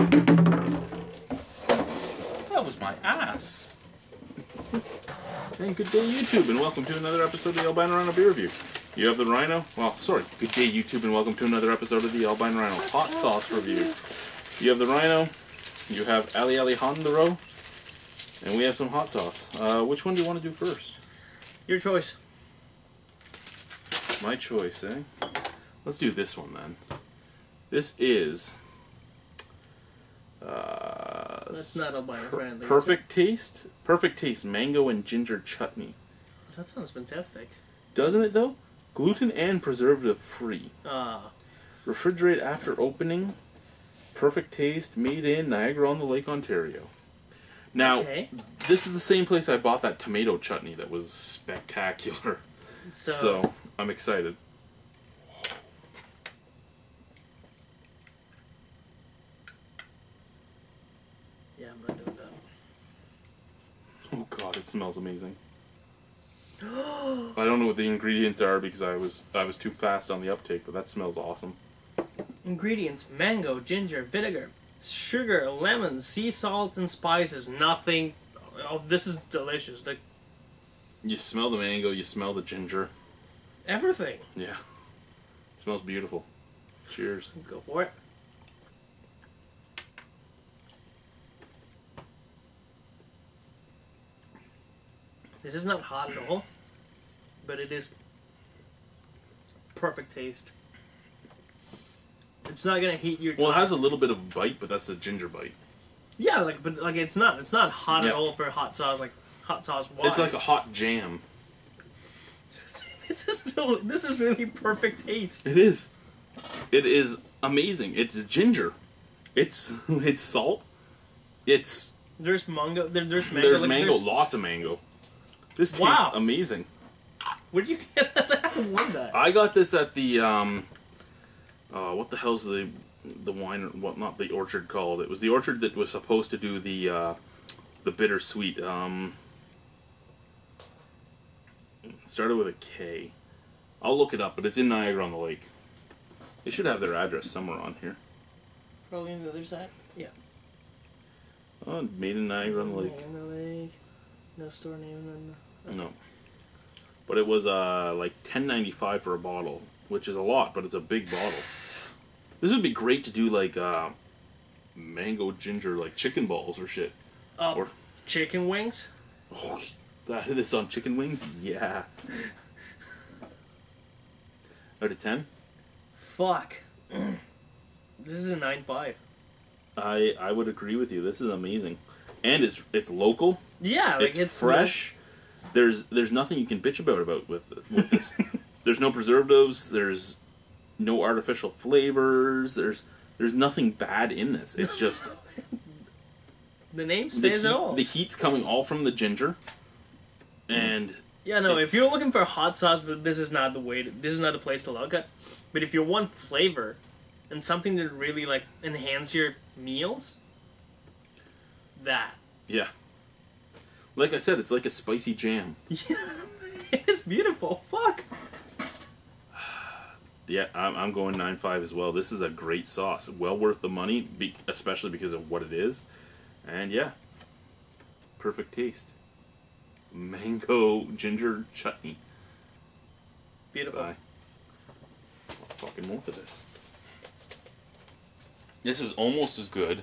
That was my ass. And good day, YouTube, and welcome to another episode of the Albino Rhino Beer Review. You have the Rhino? Well, sorry. Good day, YouTube, and welcome to another episode of the Albino Rhino Hot Sauce Review. You have the Rhino, you have Ali Alejandro, and we have some hot sauce. Uh, which one do you want to do first? Your choice. My choice, eh? Let's do this one then. This is uh, That's not albino per- friendly. perfect taste. Perfect taste. Mango and ginger chutney. That sounds fantastic. Doesn't it though? Gluten and preservative free. Ah, Refrigerate after opening. Perfect taste. Made in Niagara on the Lake, Ontario. Now, okay. this is the same place I bought that tomato chutney that was spectacular. So, so I'm excited. yeah, I'm not doing that. Oh god, it smells amazing. I don't know what the ingredients are because I was I was too fast on the uptake, but that smells awesome. Ingredients: mango, ginger, vinegar, sugar, lemon, sea salt, and spices. Nothing. Oh, this is delicious. Like You smell the mango, you smell the ginger. everything. Yeah. smells beautiful. Cheers. Let's go for it. This is not hot at all, but it is perfect taste. It's not gonna heat your. Well, it has a little bit of bite, but that's a ginger bite. Yeah, like but like it's not it's not hot at all for hot sauce like hot sauce wise. It's like a hot jam. this is still this is really perfect taste. It is. It is amazing. It's ginger. It's it's salt. It's There's mango. There, there's mango. there's like, mango, there's- lots of mango. This tastes Wow. amazing. Where'd you get that? I won that. I got this at the um uh what the hell's the the wine what not the orchard called? It was the orchard that was supposed to do the uh the bittersweet um started with a K. I'll look it up, but it's in Niagara on the Lake. They should have their address somewhere on here. Probably on the other side. Yeah. Oh, made in Niagara on the Lake. On the lake. No store name. No. No. But it was uh like ten ninety five for a bottle, which is a lot, but it's a big bottle. This would be great to do like uh mango ginger like chicken balls or shit. Uh, Or- chicken wings. Oh, that this on chicken wings? Yeah. Out of ten? Fuck. this is a nine five. I I would agree with you. This is amazing. And it's it's local. Yeah, like it's, it's, fresh. There's there's nothing you can bitch about about with with this. there's no preservatives. There's no artificial flavors. There's there's nothing bad in this. It's just The name the, says heat, it all. the heat's coming all from the ginger, and yeah, no. If you're looking for hot sauce, this is not the way. To, this is not the place to look at. But if you want flavor and something to really like enhance your meals, that. yeah. Like I said, it's like a spicy jam. Yeah, it's beautiful. Fuck. Yeah, I'm, I'm going nine five as well. This is a great sauce, well worth the money, be, especially because of what it is, and yeah, perfect taste. Mango ginger chutney. Beautiful. Bye. fucking more of this. This is almost as good